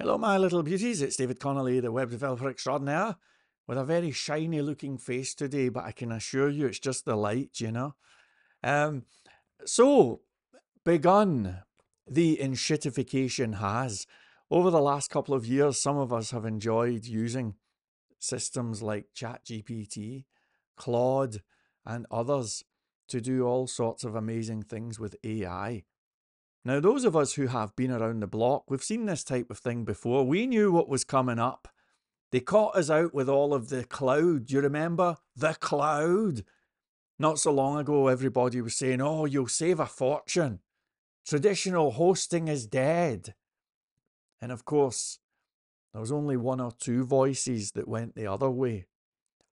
Hello, my little beauties. It's David Connelly, the web developer extraordinaire, with a very shiny looking face today, but I can assure you it's just the light, you know. Um, so, begun the enshittification has. Over the last couple of years, some of us have enjoyed using systems like ChatGPT, Claude, and others to do all sorts of amazing things with AI. Now, those of us who have been around the block, we've seen this type of thing before. We knew what was coming up. They caught us out with all of the cloud. You remember? The cloud. Not so long ago, everybody was saying, oh, you'll save a fortune. Traditional hosting is dead. And of course, there was only one or two voices that went the other way.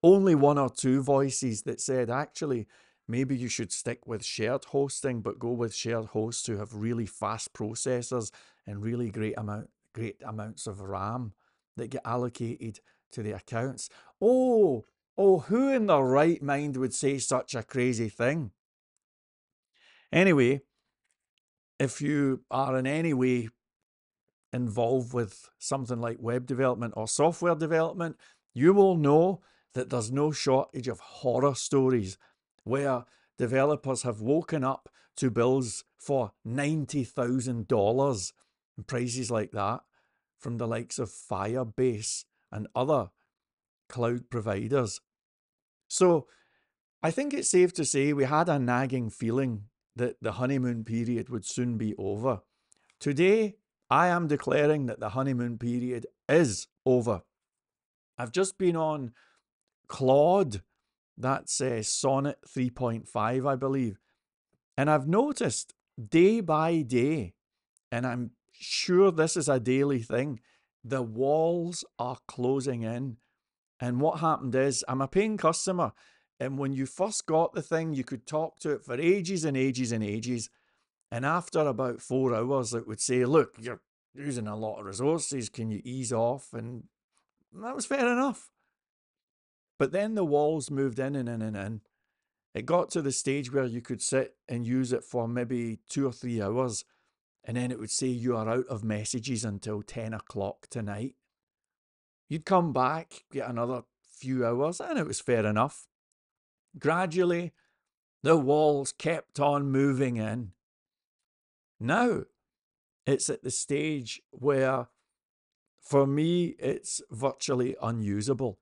Only one or two voices that said, actually, Maybe you should stick with shared hosting, but go with shared hosts who have really fast processors and really great amount great amounts of RAM that get allocated to the accounts. Oh, oh, who in their right mind would say such a crazy thing? Anyway, if you are in any way involved with something like web development or software development, you will know that there's no shortage of horror stories where developers have woken up to bills for $90,000 and prices like that from the likes of Firebase and other cloud providers. So I think it's safe to say we had a nagging feeling that the honeymoon period would soon be over. Today, I am declaring that the honeymoon period is over. I've just been on Claude that's uh, Sonnet 3.5, I believe. And I've noticed day by day, and I'm sure this is a daily thing, the walls are closing in. And what happened is, I'm a paying customer. And when you first got the thing, you could talk to it for ages and ages and ages. And after about four hours, it would say, Look, you're using a lot of resources. Can you ease off? And that was fair enough. But then the walls moved in and in and in. It got to the stage where you could sit and use it for maybe two or three hours, and then it would say you are out of messages until 10 o'clock tonight. You'd come back, get another few hours, and it was fair enough. Gradually, the walls kept on moving in. Now, it's at the stage where, for me, it's virtually unusable.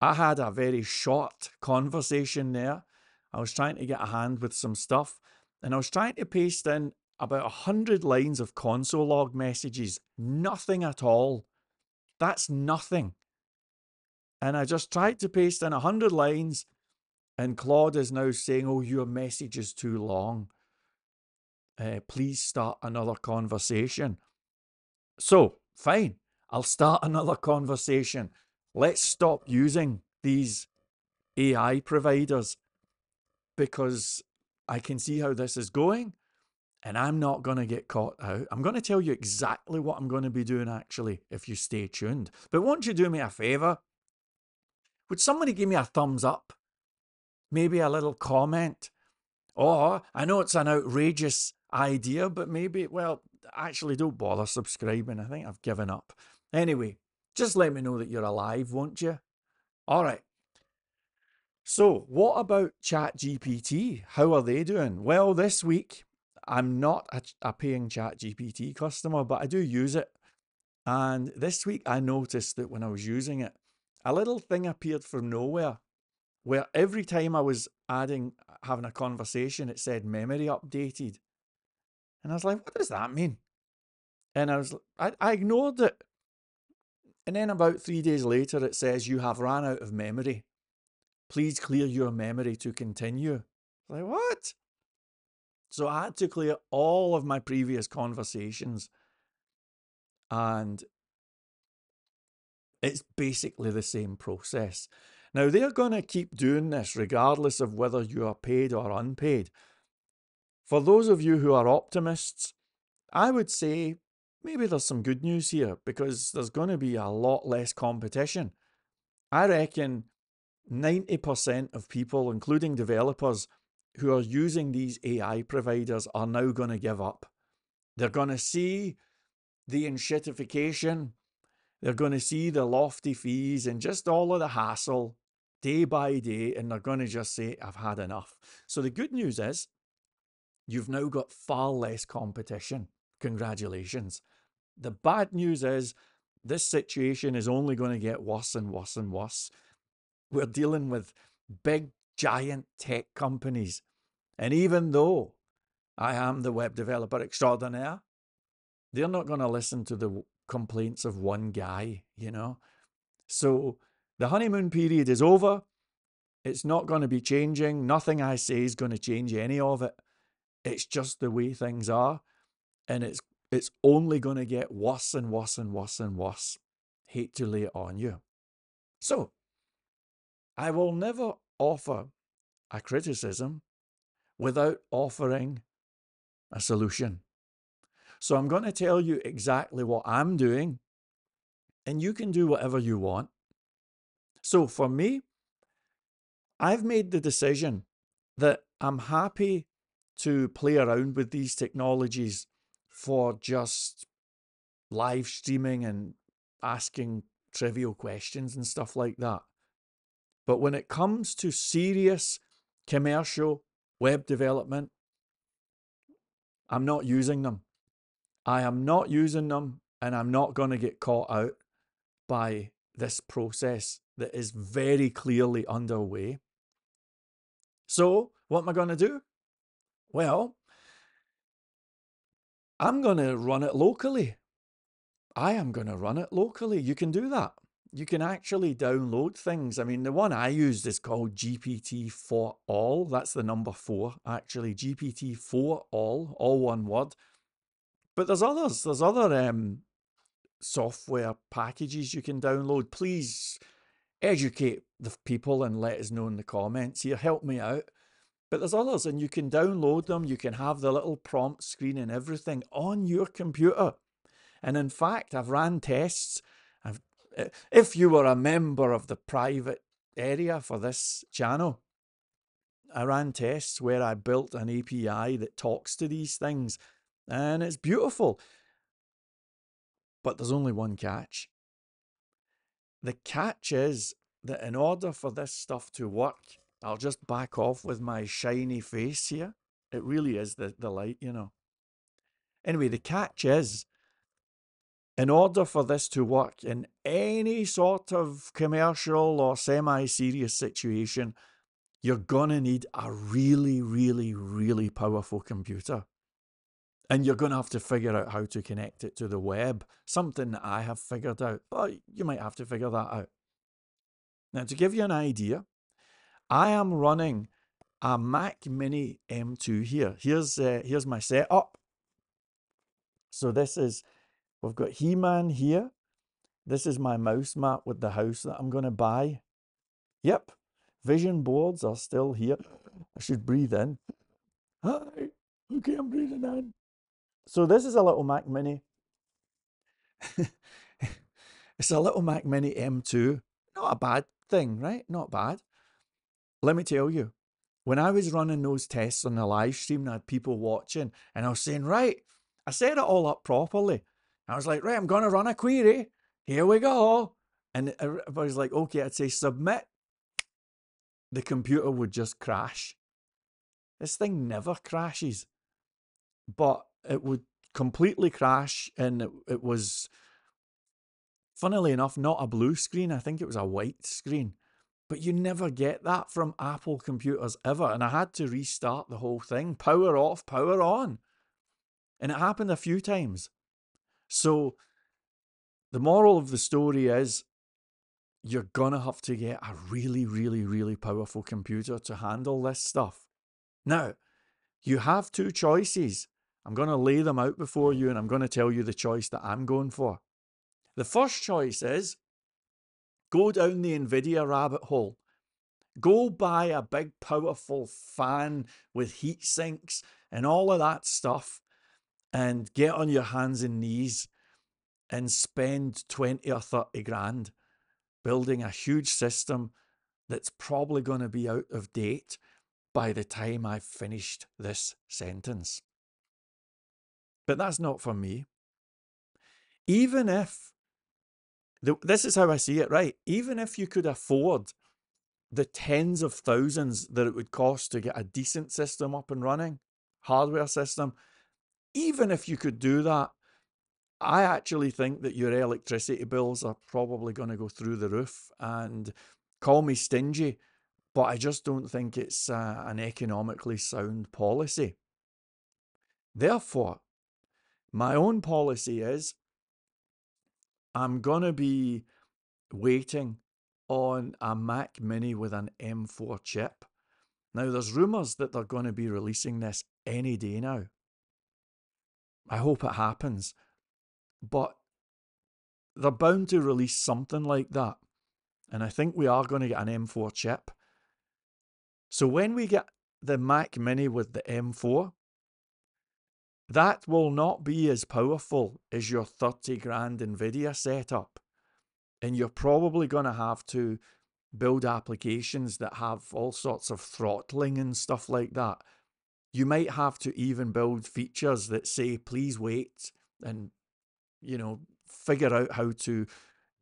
I had a very short conversation there. I was trying to get a hand with some stuff and I was trying to paste in about a hundred lines of console log messages. Nothing at all. That's nothing. And I just tried to paste in a hundred lines and Claude is now saying, oh, your message is too long. Uh, please start another conversation. So, fine, I'll start another conversation. Let's stop using these AI providers because I can see how this is going and I'm not going to get caught out. I'm going to tell you exactly what I'm going to be doing actually if you stay tuned. But won't you do me a favor? Would somebody give me a thumbs up? Maybe a little comment? Or I know it's an outrageous idea, but maybe, well, actually don't bother subscribing. I think I've given up. Anyway, just let me know that you're alive, won't you? All right. So, what about ChatGPT? How are they doing? Well, this week, I'm not a, a paying ChatGPT customer, but I do use it. And this week, I noticed that when I was using it, a little thing appeared from nowhere where every time I was adding, having a conversation, it said memory updated. And I was like, what does that mean? And I was, I, I ignored it and then about three days later, it says you have ran out of memory. Please clear your memory to continue. Like, what? So I had to clear all of my previous conversations. And it's basically the same process. Now, they're going to keep doing this regardless of whether you are paid or unpaid. For those of you who are optimists, I would say maybe there's some good news here because there's going to be a lot less competition. I reckon 90% of people, including developers, who are using these AI providers are now going to give up. They're going to see the enshittification They're going to see the lofty fees and just all of the hassle day by day, and they're going to just say, I've had enough. So the good news is you've now got far less competition. Congratulations. The bad news is this situation is only going to get worse and worse and worse. We're dealing with big, giant tech companies. And even though I am the web developer extraordinaire, they're not going to listen to the complaints of one guy, you know? So the honeymoon period is over. It's not going to be changing. Nothing I say is going to change any of it. It's just the way things are. And it's it's only going to get worse and worse and worse and worse. Hate to lay it on you. So, I will never offer a criticism without offering a solution. So, I'm going to tell you exactly what I'm doing, and you can do whatever you want. So, for me, I've made the decision that I'm happy to play around with these technologies for just live streaming and asking trivial questions and stuff like that. But when it comes to serious commercial web development, I'm not using them. I am not using them and I'm not going to get caught out by this process that is very clearly underway. So, what am I going to do? Well, I'm going to run it locally. I am going to run it locally. You can do that. You can actually download things. I mean, the one I used is called GPT for All. That's the number four, actually. GPT4All, all one word. But there's others. There's other um, software packages you can download. Please educate the people and let us know in the comments here. Help me out. But there's others, and you can download them. You can have the little prompt screen and everything on your computer. And in fact, I've ran tests. I've, eh, if you were a member of the private area for this channel, I ran tests where I built an API that talks to these things, and it's beautiful. But there's only one catch. The catch is that in order for this stuff to work, I'll just back off with my shiny face here. It really is the, the light, you know. Anyway, the catch is, in order for this to work in any sort of commercial or semi-serious situation, you're gonna need a really, really, really powerful computer. And you're going to have to figure out how to connect it to the web, something that I have figured out, but you might have to figure that out. Now, to give you an idea, I am running a Mac Mini M2 here. Here's uh, here's my setup. So this is, we've got He-Man here. This is my mouse mat with the house that I'm going to buy. Yep, vision boards are still here. I should breathe in. Hi, okay, I'm breathing in. So this is a little Mac Mini. it's a little Mac Mini M2. Not a bad thing, right? Not bad let me tell you, when I was running those tests on the live stream, I had people watching, and I was saying, right, I set it all up properly. I was like, right, I'm going to run a query. Here we go. And everybody's like, okay, I'd say submit. The computer would just crash. This thing never crashes, but it would completely crash, and it, it was, funnily enough, not a blue screen. I think it was a white screen. But you never get that from Apple computers ever. And I had to restart the whole thing power off, power on. And it happened a few times. So the moral of the story is you're going to have to get a really, really, really powerful computer to handle this stuff. Now, you have two choices. I'm going to lay them out before you and I'm going to tell you the choice that I'm going for. The first choice is Go down the NVIDIA rabbit hole. Go buy a big, powerful fan with heat sinks and all of that stuff and get on your hands and knees and spend 20 or 30 grand building a huge system that's probably going to be out of date by the time I've finished this sentence. But that's not for me. Even if the, this is how I see it, right? Even if you could afford the tens of thousands that it would cost to get a decent system up and running, hardware system, even if you could do that, I actually think that your electricity bills are probably going to go through the roof. And call me stingy, but I just don't think it's uh, an economically sound policy. Therefore, my own policy is I'm going to be waiting on a Mac Mini with an M4 chip. Now, there's rumours that they're going to be releasing this any day now. I hope it happens. But they're bound to release something like that. And I think we are going to get an M4 chip. So when we get the Mac Mini with the M4, that will not be as powerful as your 30 grand NVIDIA setup. And you're probably going to have to build applications that have all sorts of throttling and stuff like that. You might have to even build features that say, please wait and, you know, figure out how to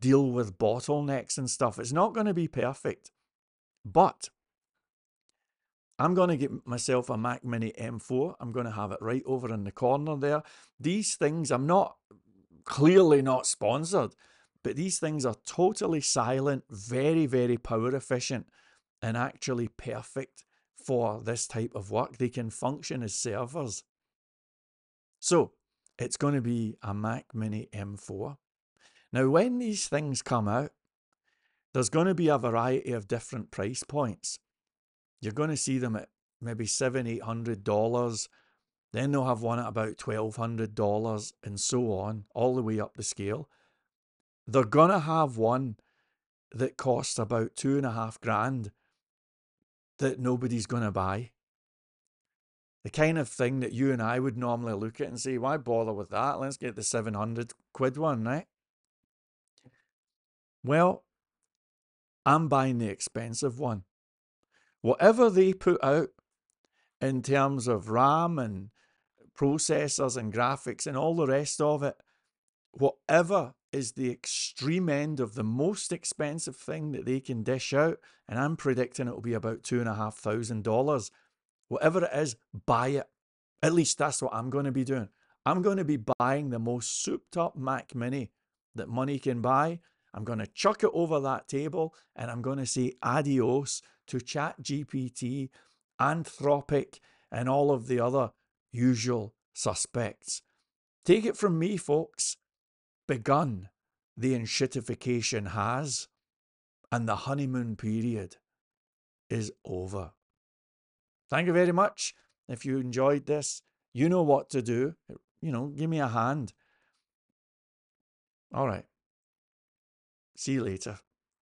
deal with bottlenecks and stuff. It's not going to be perfect. But I'm going to get myself a Mac Mini M4. I'm going to have it right over in the corner there. These things, I'm not clearly not sponsored, but these things are totally silent, very, very power efficient, and actually perfect for this type of work. They can function as servers. So it's going to be a Mac Mini M4. Now, when these things come out, there's going to be a variety of different price points. You're going to see them at maybe seven, eight hundred dollars. Then they'll have one at about twelve hundred dollars, and so on, all the way up the scale. They're gonna have one that costs about two and a half grand that nobody's gonna buy. The kind of thing that you and I would normally look at and say, why bother with that? Let's get the 700 quid one, right? Well, I'm buying the expensive one whatever they put out in terms of RAM and processors and graphics and all the rest of it, whatever is the extreme end of the most expensive thing that they can dish out, and I'm predicting it will be about two and a half thousand dollars. Whatever it is, buy it. At least that's what I'm going to be doing. I'm going to be buying the most souped up Mac Mini that money can buy. I'm going to chuck it over that table and I'm going to say adios to ChatGPT, Anthropic, and all of the other usual suspects. Take it from me, folks. Begun the enshittification has, and the honeymoon period is over. Thank you very much. If you enjoyed this, you know what to do. You know, give me a hand. All right. See you later.